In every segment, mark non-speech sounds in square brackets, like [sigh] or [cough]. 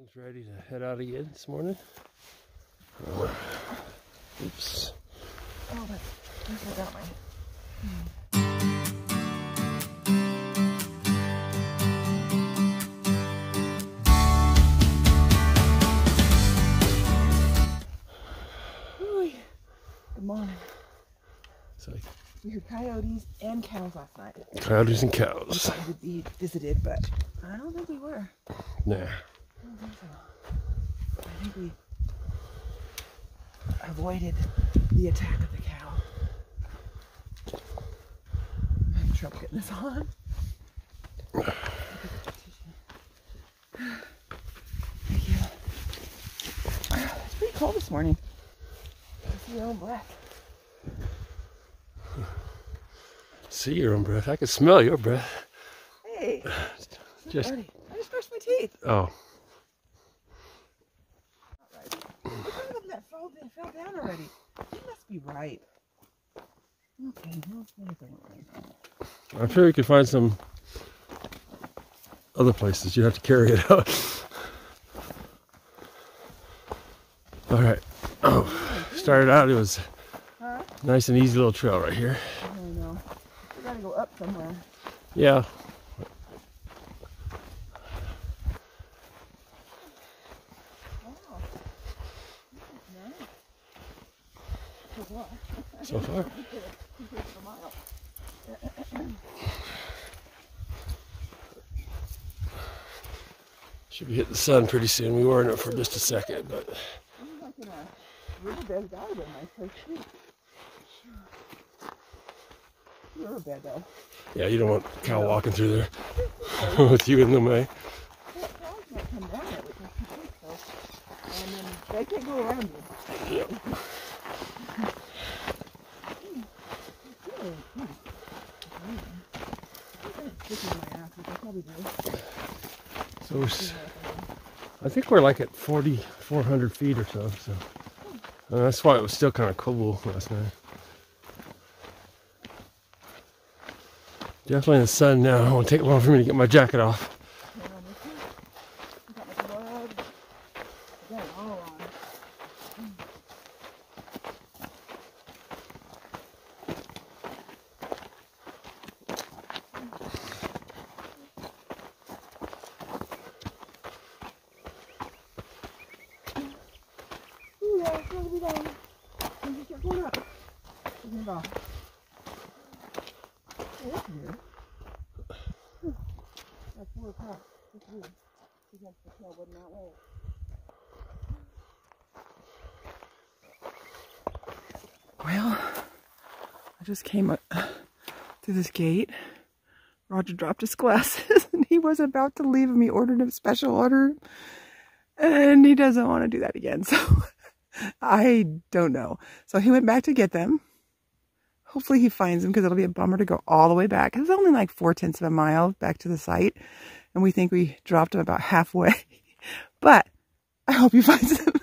Everything's ready to head out again this morning. Oops. Oh, but I forgot my. Ooh, Good morning. So We heard coyotes and cows last night. coyotes and cows. Be visited, but I don't think we were. Nah. I don't think so. I think we avoided the attack of the cow. I'm having trouble getting this on. Thank you. It's pretty cold this morning. I see your own breath. See your own breath. I can smell your breath. Hey, Just I just brushed my teeth. oh, Look fell, down already. You must be right. Okay. I'm sure you can find some other places. You have to carry it out. All right. Oh, started out. It was nice and easy little trail right here. I know. We gotta go up somewhere. Yeah. So far. So far. A mile. Should be hitting the sun pretty soon. We were in it for just a second, but in a riverbed. That would be a nice place. Riverbed though. yeah, you don't want cow walking through there [laughs] with you in the way. Well, cows might come down there, which is complete so. And then they can't go around you. Yep. Kicking my ass, which I probably. So I think we're like at 40, 400 feet or so. So uh, that's why it was still kind of cool last night. Definitely in the sun now. It won't take long for me to get my jacket off. Yeah, me too. I got my gloves. I got it all on. Well, I just came up through this gate. Roger dropped his glasses [laughs] and he was about to leave and he ordered a special order. And he doesn't want to do that again. [laughs] So I don't know. So he went back to get them. Hopefully he finds them because it'll be a bummer to go all the way back. It's only like four tenths of a mile back to the site. And we think we dropped him about halfway. [laughs] But I hope he [laughs] finds them.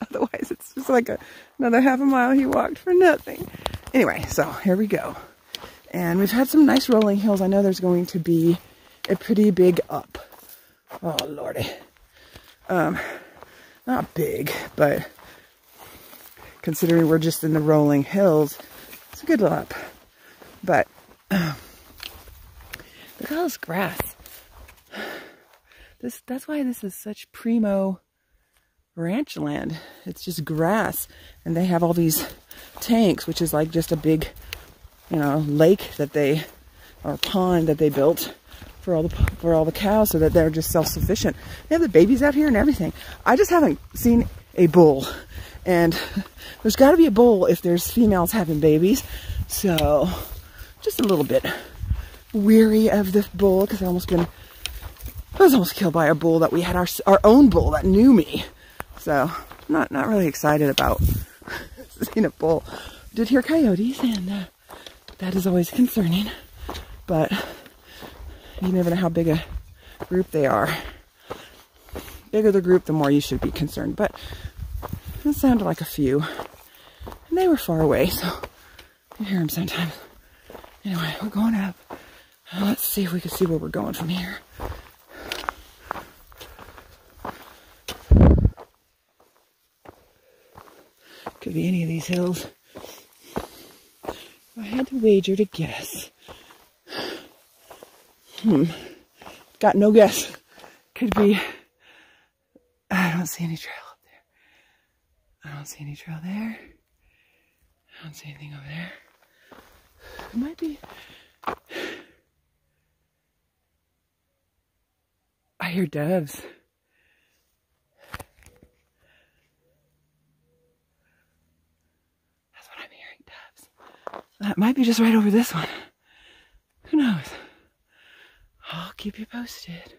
Otherwise it's just like a, another half a mile he walked for nothing. Anyway, so here we go. And we've had some nice rolling hills. I know there's going to be a pretty big up. Oh, lordy. Um, not big, but considering we're just in the rolling hills, it's a good lap. But um, [sighs] look at all this grass. [sighs] This that's why this is such primo ranch land. It's just grass, and they have all these tanks, which is like just a big, you know, lake that they or pond that they built for all the for all the cows, so that they're just self sufficient. They have the babies out here and everything. I just haven't seen a bull, and there's got to be a bull if there's females having babies. So, just a little bit weary of the bull because I almost been I was almost killed by a bull that we had our our own bull that knew me. So not not really excited about [laughs] seeing a bull. Did hear coyotes, and uh, that is always concerning. But you never know how big a group they are. Bigger the group, the more you should be concerned. But it sounded like a few. And they were far away, so you hear them sometimes. Anyway, we're going up. Let's see if we can see where we're going from here. Could be any of these hills. If I had to wager to guess. Hmm. Got no guess. Could be. I don't see any trails. I don't see any trail there. I don't see anything over there. It might be. I hear doves. That's what I'm hearing, doves. That might be just right over this one. Who knows? I'll keep you posted.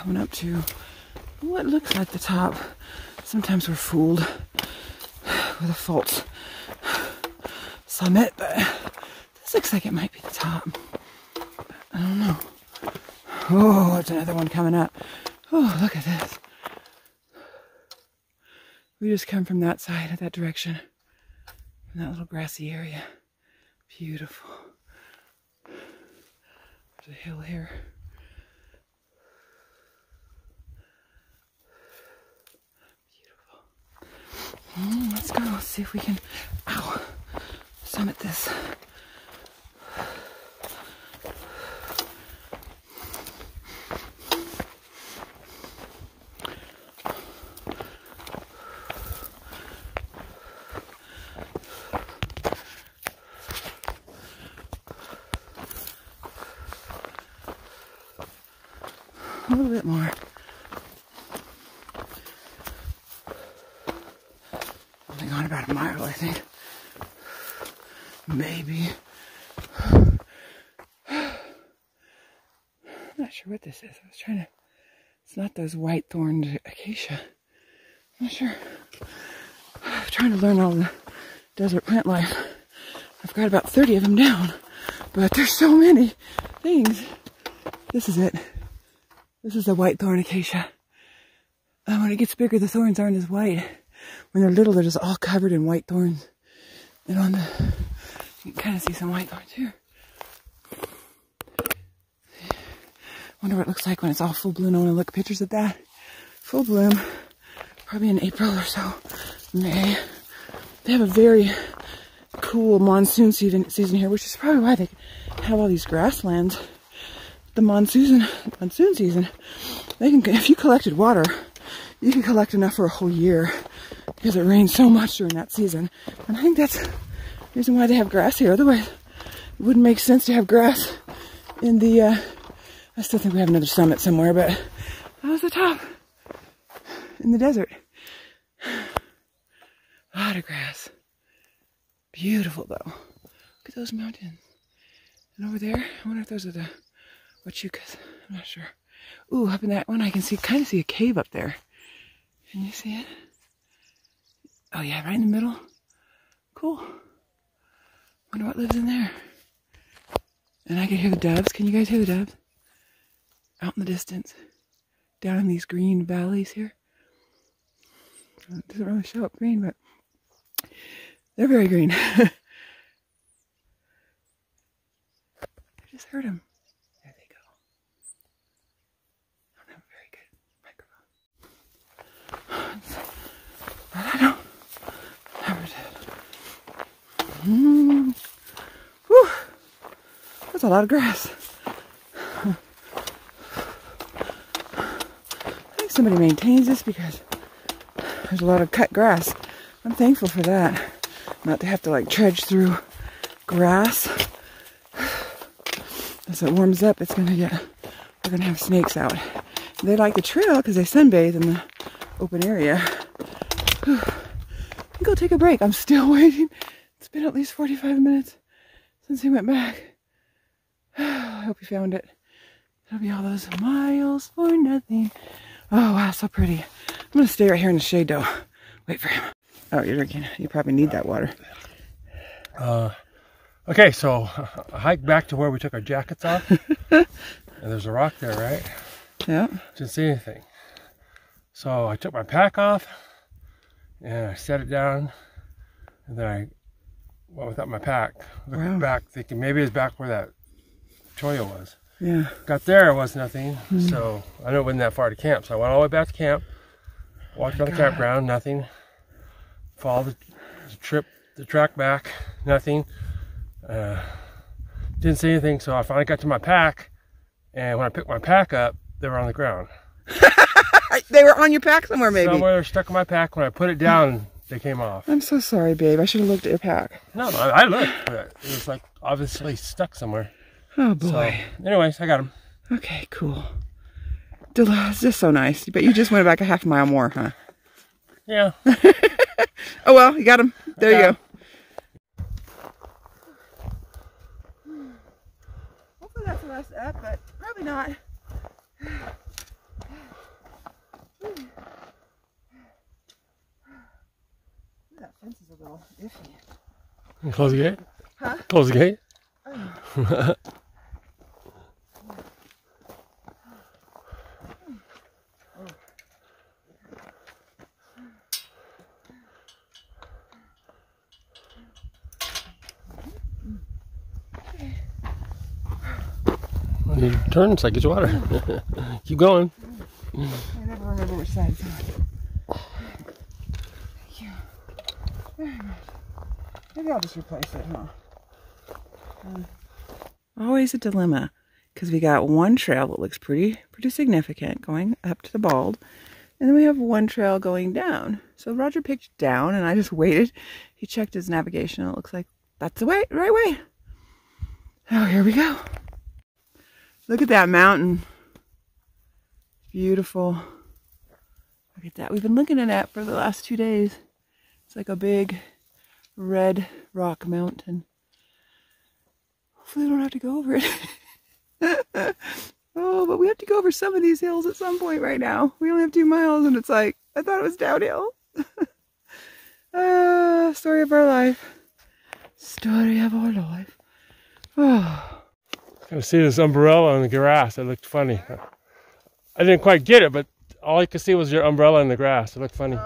Coming up to what looks like the top. Sometimes we're fooled with a false summit, but this looks like it might be the top. I don't know. Oh, it's another one coming up. Oh, look at this. We just come from that side, that direction, from that little grassy area. Beautiful. There's a hill here. Beautiful. Mm, let's see if we can, ow, summit this. A little bit more. Only gone about a mile, I think. Maybe. not sure what this is. I was trying to. It's not those white thorned acacia. I'm not sure. I'm trying to learn all the desert plant life. I've got about 30 of them down, but there's so many things. This is it. This is a white thorn acacia. And when it gets bigger, the thorns aren't as white. When they're little, they're just all covered in white thorns. And on the, you can kind of see some white thorns here. Wonder what it looks like when it's all full bloom. I want to look pictures of that. Full bloom, probably in April or so, May. They have a very cool monsoon season, season here, which is probably why they have all these grasslands the monsoon monsoon season, they can if you collected water, you can collect enough for a whole year because it rains so much during that season. And I think that's the reason why they have grass here. Otherwise, it wouldn't make sense to have grass in the. Uh, I still think we have another summit somewhere, but that was the top in the desert. [sighs] A lot of grass. Beautiful though. Look at those mountains. And over there, I wonder if those are the cause I'm not sure. Ooh, up in that one I can see kind of see a cave up there. Can you see it? Oh yeah, right in the middle. Cool. Wonder what lives in there. And I can hear the doves. Can you guys hear the doves? Out in the distance. Down in these green valleys here. It doesn't really show up green, but they're very green. [laughs] I just heard them. But I don't never did. Mm. Whew. That's a lot of grass. I think somebody maintains this because there's a lot of cut grass. I'm thankful for that. Not to have to like trudge through grass. As it warms up, it's gonna get, we're gonna have snakes out. They like the trail because they sunbathe in the open area. Go take a break. I'm still [laughs] waiting. It's been at least 45 minutes since he went back. Hope he found it. It'll be all those miles for nothing. Oh, wow, so pretty. I'm going to stay right here in the shade, though. Wait for him. Oh, you're drinking. You probably need that water. Uh, okay, so I hiked back to where we took our jackets off. [laughs] and there's a rock there, right? Yeah. Didn't see anything. So I took my pack off and I set it down and then I went without my pack. Looked Wow. back thinking maybe it's back where that cholla was. Yeah. Got there, it was nothing. So I know it wasn't that far to camp. So I went all the way back to camp, walked around the campground, nothing. Followed the, the trip, the track back, nothing. Uh, didn't see anything. So I finally got to my pack, and when I picked my pack up, they were on the ground. [laughs] They were on your pack somewhere, maybe. Somewhere they're stuck in my pack. When I put it down, they came off. I'm so sorry, babe. I should have looked at your pack. No, I, I looked, but it was like obviously stuck somewhere. Oh So, boy. anyways, I got them. Okay, cool. Del- It's just so nice. But you just went back a half mile more, huh? Yeah. [laughs] Oh well, you got them. There you Yeah. go. Hopefully that's the last up, but probably not. That fence is a little iffy. Close the gate. Huh? Close the gate. When [laughs] you turn, it's like it's water. [laughs] Keep going. I never remember which side it's on. Thank you. Very much. Maybe I'll just replace it, huh? Uh, always a dilemma because we got one trail that looks pretty pretty significant going up to the bald, and then we have one trail going down. So Roger picked down, and I just [laughs] waited. He checked his navigation. And it looks like that's the way, right way. Oh, here we go. Look at that mountain. Beautiful. Look at that. We've been looking at that for the last two days. It's like a big red rock mountain. Hopefully, we don't have to go over it. [laughs] oh, but we have to go over some of these hills at some point right now. We only have two miles, and it's like, I thought it was downhill. [laughs] Ah, story of our life. Story of our life. [sighs] Oh, I see this umbrella in the grass. It looked funny. I didn't quite get it, but all I could see was your umbrella in the grass. It looked funny.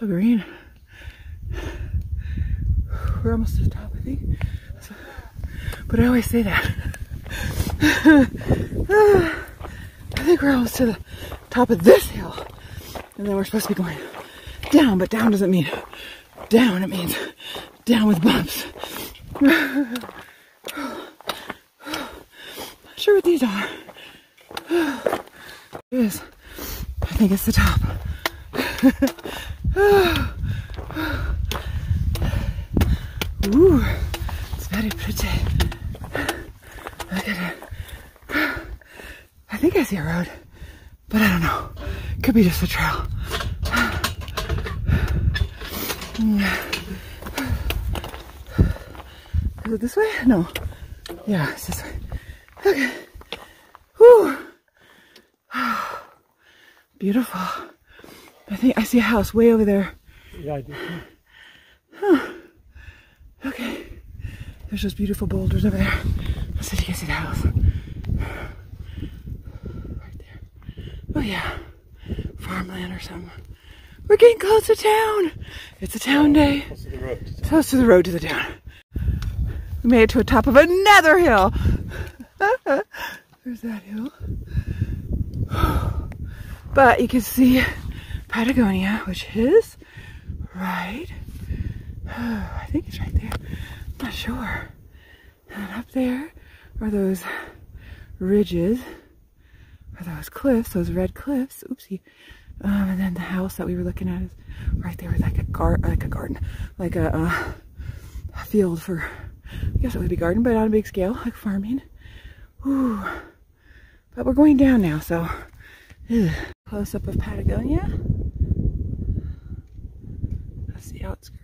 So green. We're almost to the top, I think. So- but I always say that. I think we're almost to the top of this hill. And then we're supposed to be going down, but down doesn't mean down, it means down with bumps. Not sure what these are. It is. I think it's the top. [laughs] Ooh, it's very pretty. Look at it. I think I see a road, but I don't know. Could be just a trail. Is it this way? No. Yeah, it's this way. Okay. Whew. [sighs] Beautiful. I think I see a house way over there. Yeah, I did. Okay. There's those beautiful boulders over there. Let's see if you can see the house. Right there. Oh yeah. Farmland or something. We're getting close to town. It's a town day. Close to the road. Close to the road to the town. We made it to the top of another hill. [laughs] There's that hill. [sighs] But you can see Patagonia, which is right. [sighs] I think it's right there. I'm not sure. And up there are those ridges, or those cliffs, those red cliffs. Oopsie. Um, and then the house that we were looking at is right there with like a gar like a garden, like a, uh, a field for, I guess it would be garden, but on a big scale, like farming. Ooh. But we're going down now, so close up of Patagonia. The outskirts.